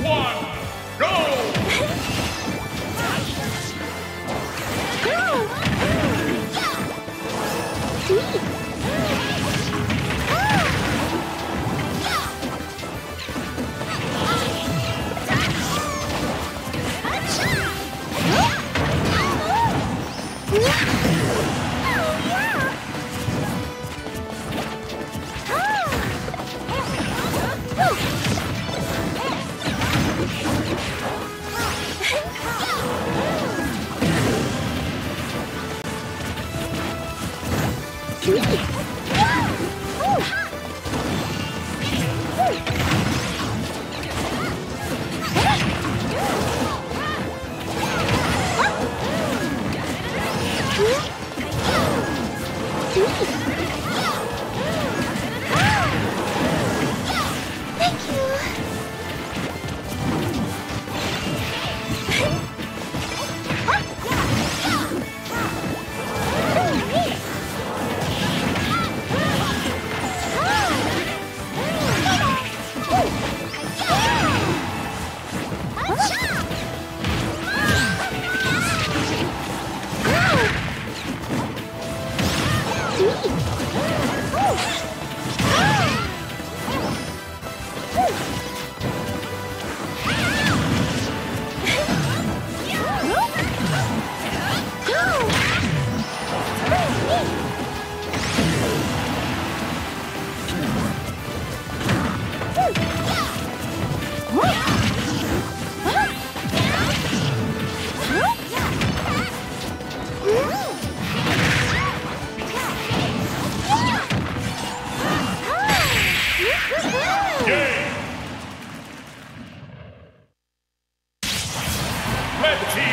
one, go! Woo! Sweet. Red Team.